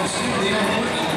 torcida é muito